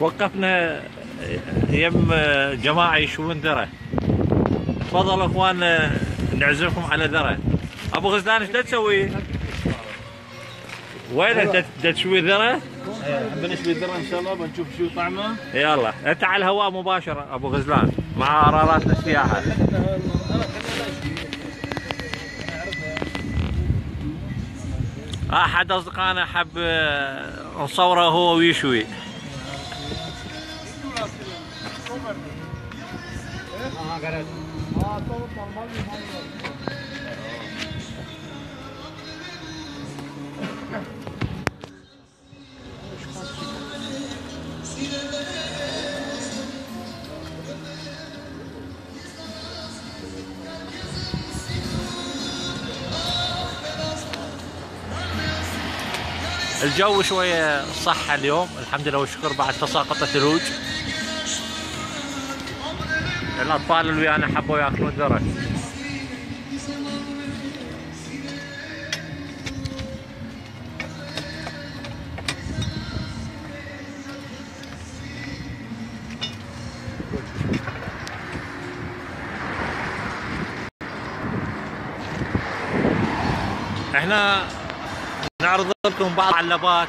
وقفنا يم جماعة يشوون ذرة تفضلوا إخوان نعزمكم على ذرة أبو غزلان إيش تسوي؟ وين أنت تشوي ذرة؟ بنشوي الذره إن شاء الله بنشوف شو طعمه. يلا أنت على الهواء مباشرة أبو غزلان مع قرارات السياحة. أحد أصدقائنا حب آه، نصوره هو ويشوي. الجو شوية صح اليوم. الحمد لله والشكر بعد تساقط الثلوج الأطفال اللي ويانا حبوا يأكلون ذرة إحنا نعرض لكم بعض المعلبات.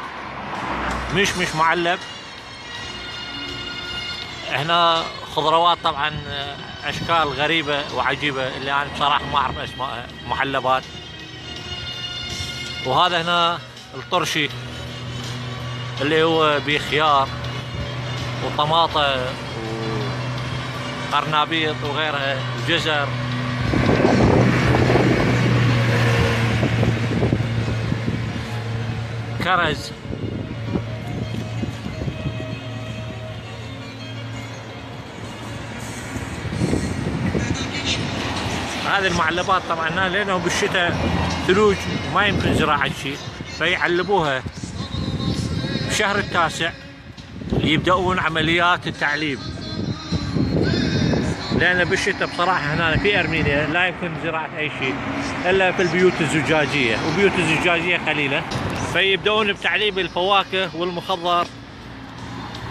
مش مش معلب. هنا خضروات طبعا أشكال غريبة وعجيبة اللي أنا بصراحة ما أعرف اسمائها معلبات وهذا هنا الطرشي اللي هو بخيار وطماطة وقرنابيط وغيرها وجزر كرز. هذه المعلبات طبعا لأنه بالشتاء ثلوج ما يمكن زراعة شيء. فيعلبوها بشهر التاسع يبدأون عمليات التعليب لأن بالشتاء بصراحة هنا في أرمينيا لا يمكن زراعة أي شيء إلا في البيوت الزجاجية. وبيوت الزجاجية قليلة. فيبدأون بتعليب الفواكه والمخضر.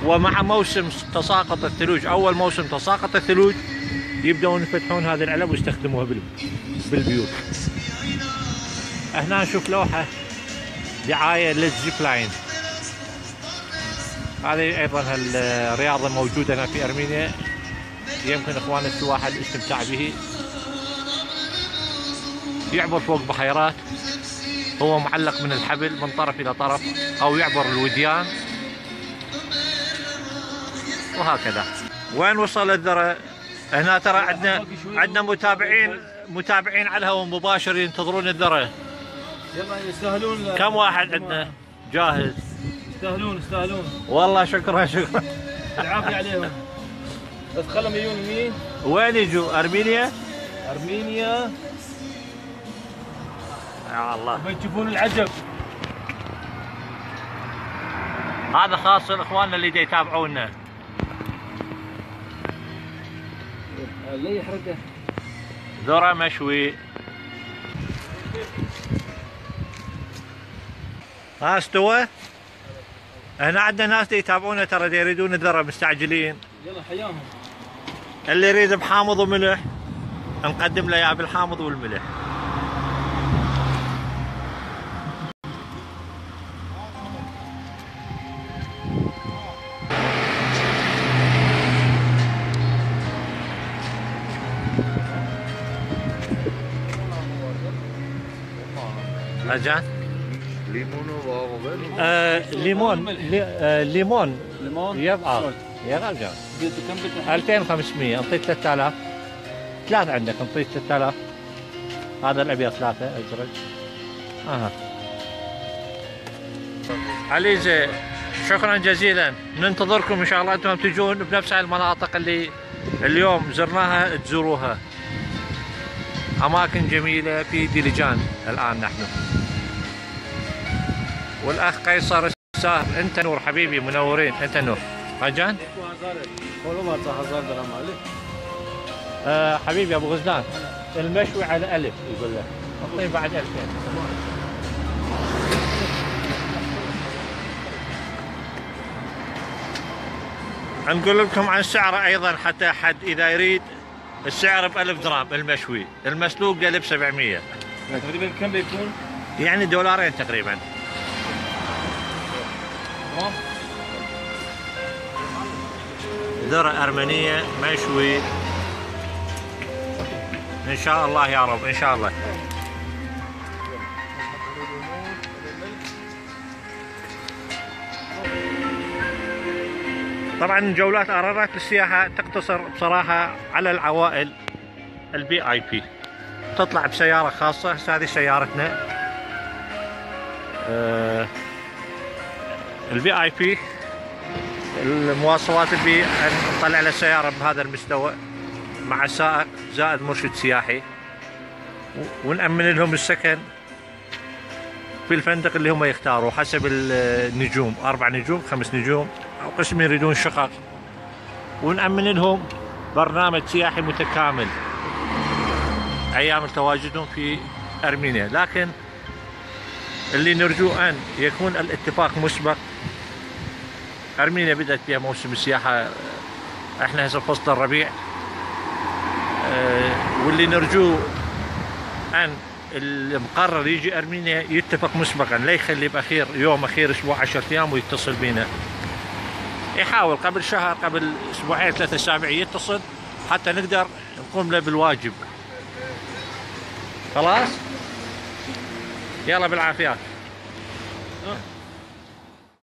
ومع موسم تساقط الثلوج أول موسم تساقط الثلوج يبدأون يفتحون هذه العلب ويستخدموها بال- بالبيوت. هنا نشوف لوحة دعاية للزيب لاين هذه أيضا الرياضة موجودة هنا في أرمينيا. يمكن إخوان السواح الاستمتاع به. يعبر فوق بحيرات. هو معلق من الحبل من طرف إلى طرف أو يعبر الوديان. وهكذا. وين وصل الذرة؟ هنا ترى عندنا عندنا متابعين متابعين على الهواء مباشر ينتظرون الذرة. يلا يستاهلون كم واحد عندنا؟ جاهز. يستاهلون يستاهلون. والله شكرا شكرا. العافية عليهم. بس خلهم يجون يمين وين يجوا؟ أرمينيا؟ أرمينيا. يا الله. بتشوفون العجب. هذا خاص لاخواننا اللي يتابعونا. لا يحرقه. ذرة مشوي. ها استوى هنا عندنا ناس يتابعونا ترى يريدون الذرة مستعجلين. يلا حياهم. اللي يريد بحامض وملح نقدم له إياه بالحامض والملح. آه ليمون لي آه ليمون. ليمون؟ يبقى يا رجال. قلت كم بدك 2500 انطيت 3000 ثلاثة عندك انطيت 3000 هذا الأبيض ثلاثة أزرق. أها عليزة شكرا جزيلا. ننتظركم إن شاء الله أنتم تجون بنفس المناطق اللي اليوم زرناها تزوروها. أماكن جميلة في ديلجان الآن نحن. والأخ قيصر الساهر أنت نور حبيبي منورين أنت نور. عليك آه حبيبي أبو غزلان المشوي على ألف. يقول له أعطيه بعد 2000 لا نقول لكم عن سعره أيضا حتى حد إذا يريد السعر ب 1000 درهم المشوي. المسلوق قال ب 700 تقريبا كم بيكون؟ يعني دولارين تقريبا؟ ذرة أرمنية مشوي. إن شاء الله يا رب إن شاء الله. طبعا جولات أرارات السياحة تقتصر بصراحة على العوائل ال VIP تطلع بسيارة خاصة هذه سيارتنا. آه، ال VIP المواصفات اللي نطلع له سيارة بهذا المستوى مع سائق زائد مرشد سياحي. ونأمن لهم السكن في الفندق اللي هم يختاروا حسب النجوم. أربع نجوم خمس نجوم أو قسم يريدون شقق. ونأمن لهم برنامج سياحي متكامل. أيام تواجدهم في أرمينيا. لكن اللي نرجو أن يكون الاتفاق مسبق أرمينيا بدأت فيها موسم السياحة إحنا هسه وسط الربيع. آه، واللي نرجوه أن المقرر يجي أرمينيا يتفق مسبقا لا يخلي بأخير يوم أخير أسبوع عشرة أيام ويتصل بينا. يحاول قبل شهر قبل أسبوعين ثلاثة أسابيع يتصل حتى نقدر نقوم له بالواجب. خلاص؟ يلا بالعافيات. آه.